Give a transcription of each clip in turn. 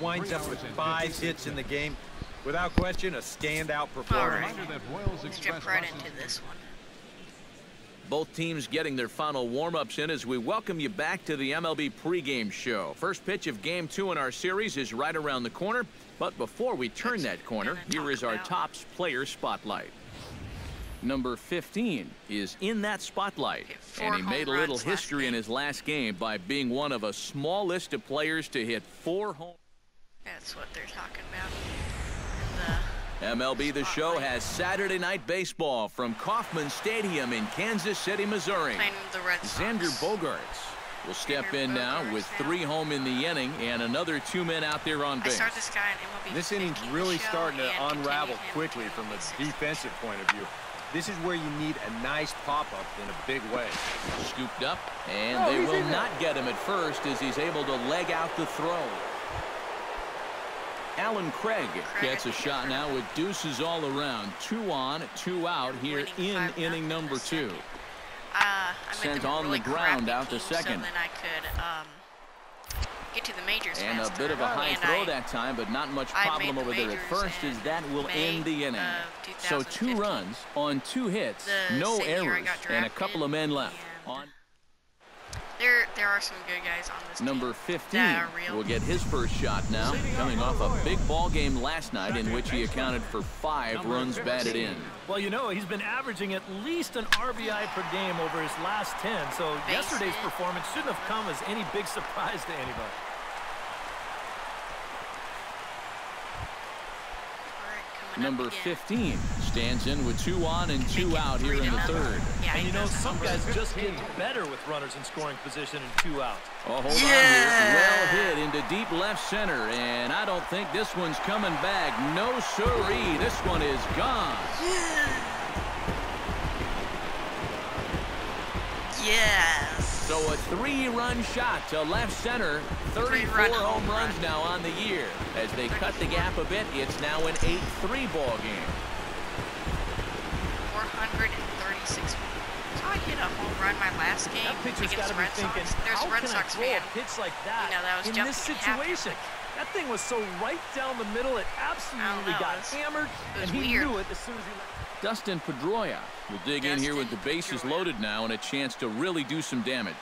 winds up with five hits in the game. Without question, a standout performance. Let's jump right into this one. Both teams getting their final warm-ups in as we welcome you back to the MLB pregame show. First pitch of game two in our series is right around the corner. But before we turn that corner, here is our Topps player spotlight. Number 15 is in that spotlight. And he made a little history in his last game by being one of a small list of players to hit four home. That's what they're talking about. MLB The Show has Saturday Night Baseball from Kauffman Stadium in Kansas City, Missouri. Xander Bogaerts will step in now with three home in the inning and another two men out there on base. This, this inning's really starting to unravel quickly from a defensive point of view. This is where you need a nice pop-up in a big way. Scooped up, and oh, they will not get him at first as he's able to leg out the throw. Allen Craig gets a shot now with deuces all around. Two on, two out here in inning number two. Uh, Sent on the ground out to second. So then I could um, get to the majors And a bit of a high throw that time, but not much problem over there at first as that will end the inning. So two runs on two hits, no errors, and a couple of men left. On there, there are some good guys on this Number 15 will get his first shot now, coming off a big ball game last night in which he accounted for five runs batted in. Well, you know, he's been averaging at least an RBI per game over his last 10, so yesterday's performance shouldn't have come as any big surprise to anybody. Number 15 stands in with two on and two out here in the third. And you know, some guys just get better with runners in scoring position and two out. Oh, hold yeah. on here. Well hit into deep left center, and I don't think this one's coming back. No siree. This one is gone. Yeah. Yes. So a three-run shot to left center. 34 home runs run. now on the year. As they cut the gap a bit, it's now an 8-3 ball game. 436. So I hit a home run my last game against be Red thinking, Sox. There's how Red Sox fan. pitch like that, you know, that was in this situation? That thing was so right down the middle, it absolutely know, got it was, hammered, and he weird. knew it as soon as he left. Dustin Pedroia will dig Dustin in here with the bases Pedroia. loaded now and a chance to really do some damage.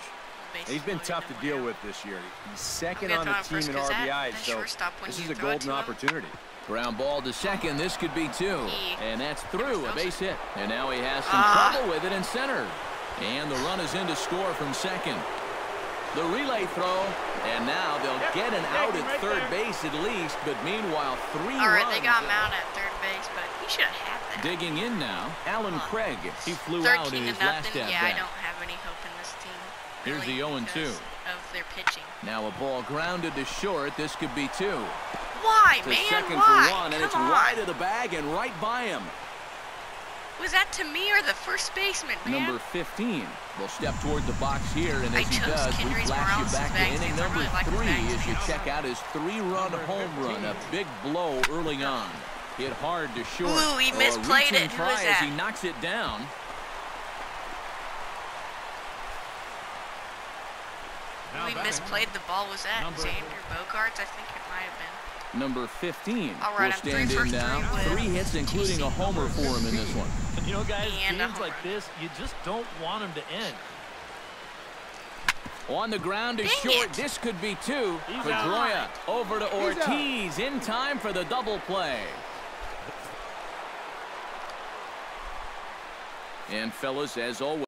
He's been tough to deal with this year. He's second on the team in RBI, so this is a golden opportunity. Ground ball to second. This could be two. And that's through. A base hit. And now he has some ah. trouble with it in center. And the run is in to score from second. The relay throw. And now they'll get an out at third base at least. But meanwhile, three All right, runs. they got him out at third base, but he should have had that. Digging in now, Allen Craig. He flew out in his last at-bat. Yeah, I don't have any hope in this team. Here's the 0-2. Of their pitching. Now a ball grounded to short. This could be two. Why, it's man? second Why? for one, and Come it's on. wide of the bag and right by him. Was that to me or the first baseman, man? Number 15 will step toward the box here, and as I he does, we flash you back to inning number really like three as you check out his three-run home run, a big blow early on. Hit hard to short. Ooh, he misplayed it. Who try was as that? he knocks it down. We misplayed the ball. Was that Xander Bogaerts? I think it might have been. Number 15 All right, will stand in now. Three, three hits, including a homer for him in this one. And you know, guys, and games like this, you just don't want them to end. On the ground is Dang short. it. This could be two. He's Pedroia over to Ortiz in time for the double play. And fellas, as always.